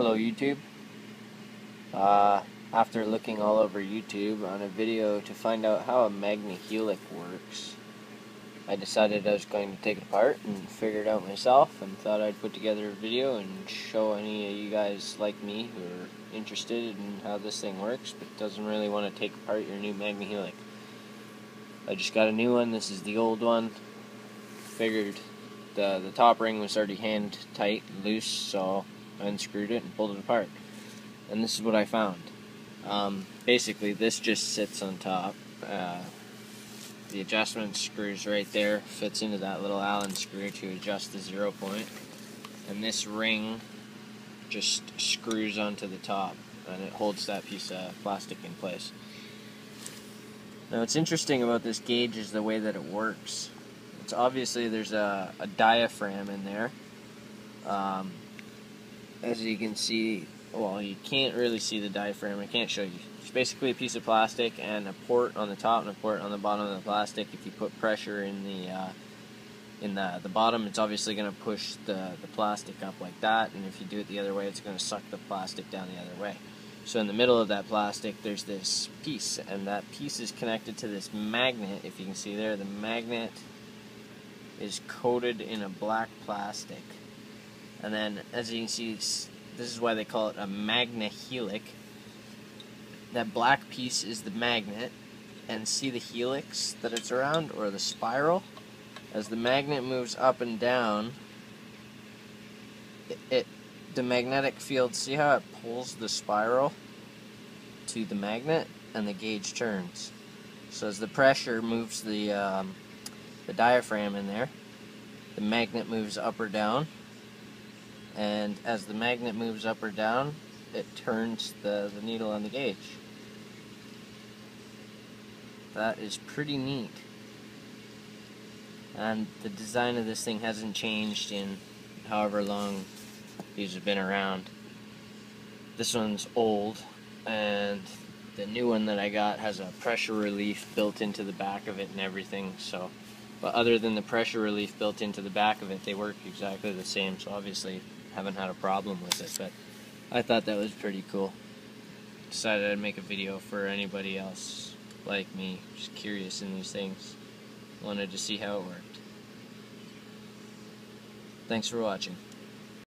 Hello YouTube. Uh, after looking all over YouTube on a video to find out how a Magnehelic works, I decided I was going to take it apart and figure it out myself and thought I'd put together a video and show any of you guys like me who are interested in how this thing works but doesn't really want to take apart your new Magnehelic. I just got a new one, this is the old one. Figured the, the top ring was already hand tight, loose, so Unscrewed it and pulled it apart. And this is what I found. Um, basically, this just sits on top. Uh, the adjustment screws right there, fits into that little Allen screw to adjust the zero point. And this ring just screws onto the top and it holds that piece of plastic in place. Now what's interesting about this gauge is the way that it works. It's obviously there's a, a diaphragm in there. Um, as you can see, well, you can't really see the diaphragm. I can't show you. It's basically a piece of plastic and a port on the top and a port on the bottom of the plastic. If you put pressure in the uh, in the the bottom, it's obviously going to push the the plastic up like that, and if you do it the other way, it's going to suck the plastic down the other way. So in the middle of that plastic, there's this piece, and that piece is connected to this magnet. If you can see there, the magnet is coated in a black plastic. And then, as you can see, this is why they call it a magnehelic. That black piece is the magnet, and see the helix that it's around, or the spiral? As the magnet moves up and down, it, it the magnetic field, see how it pulls the spiral to the magnet, and the gauge turns. So as the pressure moves the um, the diaphragm in there, the magnet moves up or down, and as the magnet moves up or down, it turns the, the needle on the gauge. That is pretty neat. And the design of this thing hasn't changed in however long these have been around. This one's old, and the new one that I got has a pressure relief built into the back of it and everything, so but other than the pressure relief built into the back of it, they work exactly the same, so obviously haven't had a problem with it, but I thought that was pretty cool. Decided I'd make a video for anybody else like me, just curious in these things. Wanted to see how it worked. Thanks for watching.